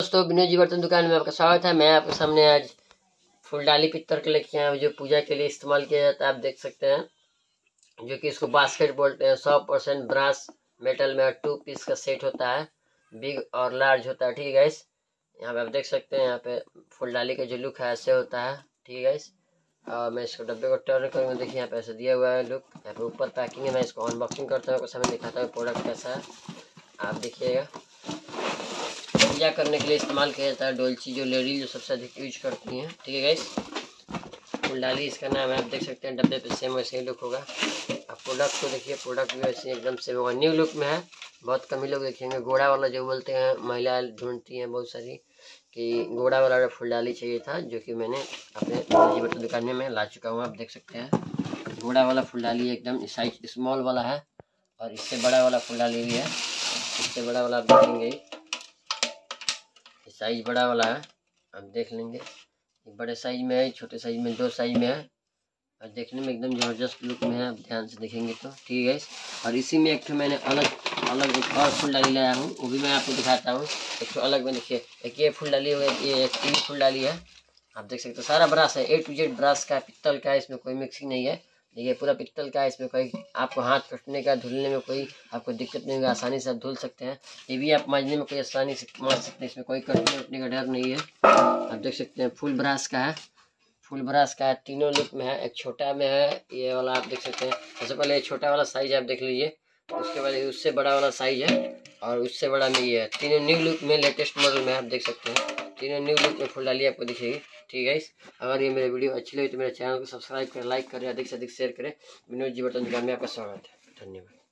दोस्तों विनोद जी बर्तन दुकान में आपका स्वागत है। मैं आपके सामने आज फुलडाली पित्तर के लेके आया हूँ, जो पूजा के लिए इस्तेमाल किया जाता है आप देख सकते हैं। जो कि इसको बास्केट बोलते हैं। सौ परसेंट ब्रास मेटल में टू पीस का सेट होता है। बिग और लार्ज होता है। ठीक है गाइस यहाँ पे आप देख सकते हैं यहाँ पे फुलडाली का जो लुक है ऐसे होता है। ठीक है गाइस और मैं इसको डब्बे को टर्न करूँगा। देखिए यहाँ पे ऐसे दिया हुआ है लुक यहाँ पे ऊपर पैकिंग है। मैं इसको अनबॉक्सिंग करता हूँ। समय दिखाता हूँ प्रोडक्ट कैसा है। आप देखिएगा। पूजा करने के लिए इस्तेमाल किया जाता है डोलची, जो लेडी जो सबसे अधिक यूज़ करती हैं। ठीक है गाइस फुलडाली इसका नाम है, आप देख सकते हैं, डब्बे पे सेम वैसे ही लुक होगा। आप प्रोडक्ट को देखिए प्रोडक्ट भी वैसे एकदम सेम होगा। न्यू लुक में है, बहुत कम ही लोग देखेंगे। घोड़ा वाला जो बोलते हैं, महिला ढूंढती हैं बहुत सारी, कि घोड़ा वाला फुलडाली चाहिए था, जो कि मैंने अपने जीवन दुकान में मैं ला चुका हूँ, आप देख सकते हैं। घोड़ा वाला फुलडाली एकदम साइज़ स्मॉल वाला है, और इससे बड़ा वाला फुलडाली भी है। इससे बड़ा वाला आप देखेंगे। साइज़ बड़ा वाला है, आप देख लेंगे। ये बड़े साइज़ में है छोटे साइज़ में, दो साइज़ में है। और देखने में एकदम ज़बरदस्त लुक में है, आप ध्यान से देखेंगे तो। ठीक है और इसी में एक तो मैंने अलग अलग एक और फूल डाली लाया हूँ, वो भी मैं आपको दिखाता हूँ। एक तो अलग में देखिए, एक ये फूल डाली हुई है, ये एक फुल डाली है। आप देख सकते हो, सारा ब्रास है ए टू जेड ब्रास का, पित्तल का, इसमें कोई मिक्सिंग नहीं है। देखिए, पूरा पित्तल का है, इसमें कोई आपको हाथ कटने का, धुलने में कोई आपको दिक्कत नहीं होगी, आसानी से आप धुल सकते हैं। ये भी आप मांजने में कोई आसानी से मांज सकते हैं, इसमें कोई कटने उटने का डर नहीं है। आप देख सकते हैं, फुल ब्रास का है। फुल ब्रास का है, तीनों लुक में है, एक छोटा में है, ये वाला आप देख सकते हैं। सबसे पहले ये छोटा वाला साइज़ आप देख लीजिए, उसके बाद उससे बड़ा वाला साइज़ है, और उससे बड़ा में ये है। तीनों न्यू लुक में लेटेस्ट मॉडल में आप देख सकते हैं। तीनों न्यू लुक में फुल डाली आपको दिखेगी। ठीक है अगर ये मेरे वीडियो अच्छी लगी तो मेरे चैनल को सब्सक्राइब करें लाइक करें, अधिक से अधिक शेयर करें। विनोद जी बटन में आपका स्वागत है। धन्यवाद।